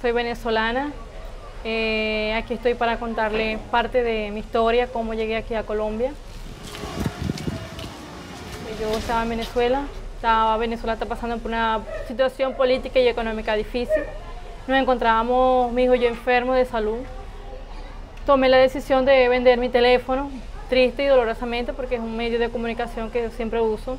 soy venezolana. Eh, aquí estoy para contarle parte de mi historia, cómo llegué aquí a Colombia. Yo estaba en Venezuela, estaba, Venezuela está pasando por una situación política y económica difícil. Nos encontrábamos, mi hijo y yo, enfermos de salud. Tomé la decisión de vender mi teléfono, triste y dolorosamente, porque es un medio de comunicación que yo siempre uso.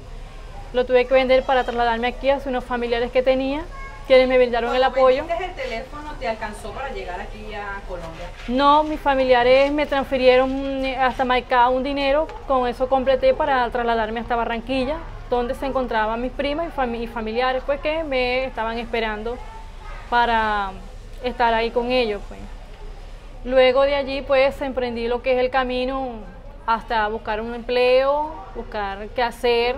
Lo tuve que vender para trasladarme aquí hacia unos familiares que tenía quienes me brindaron el apoyo. el teléfono te alcanzó para llegar aquí a Colombia? No, mis familiares me transfirieron eh, hasta Maicao un dinero, con eso completé para trasladarme hasta Barranquilla, donde se encontraban mis primas y, familiares, pues que me estaban esperando para estar ahí con ellos. Pues. Luego de allí pues emprendí lo que es el camino hasta buscar un empleo, buscar qué hacer,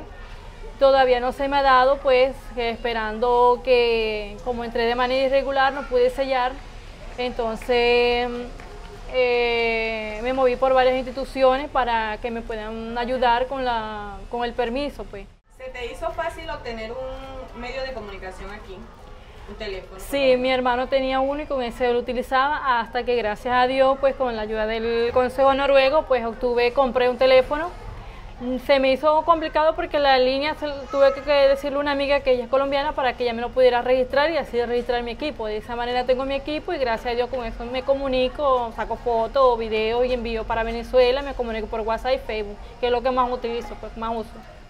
Todavía no se me ha dado, pues esperando que como entré de manera irregular no pude sellar, entonces eh, me moví por varias instituciones para que me puedan ayudar con, la, con el permiso. Pues. ¿Se te hizo fácil obtener un medio de comunicación aquí? Un teléfono. Sí, mi hermano tenía uno y con ese lo utilizaba hasta que gracias a Dios, pues con la ayuda del Consejo Noruego, pues obtuve, compré un teléfono se me hizo complicado porque la línea tuve que decirle a una amiga que ella es colombiana para que ella me lo pudiera registrar y así registrar mi equipo. De esa manera tengo mi equipo y gracias a Dios con eso me comunico, saco fotos videos y envío para Venezuela, me comunico por WhatsApp y Facebook, que es lo que más utilizo, pues más uso.